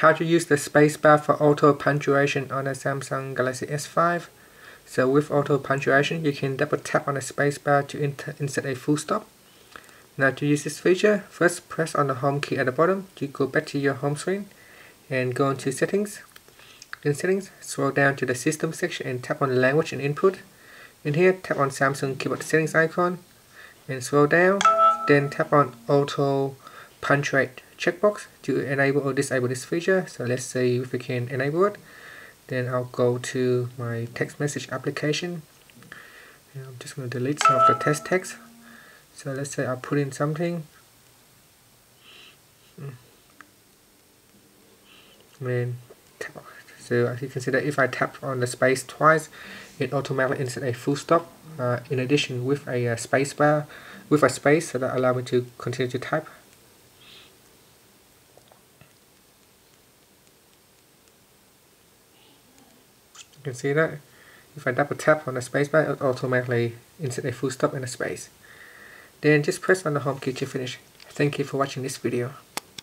how to use the spacebar for auto punctuation on a Samsung Galaxy S5. So with auto punctuation, you can double tap on the spacebar to insert a full stop. Now to use this feature, first press on the home key at the bottom to go back to your home screen and go into settings. In settings, scroll down to the system section and tap on language and input. In here, tap on Samsung keyboard settings icon and scroll down, then tap on auto punctuate checkbox to enable or disable this feature. So let's say if we can enable it, then I'll go to my text message application. And I'm just going to delete some of the test text. So let's say I'll put in something. And so as you can see that if I tap on the space twice, it automatically inserts a full stop. Uh, in addition, with a uh, space bar, with a space, so that allow me to continue to type. You can see that if I double tap on the spacebar, it automatically insert a full stop and a space. Then just press on the home key to finish. Thank you for watching this video.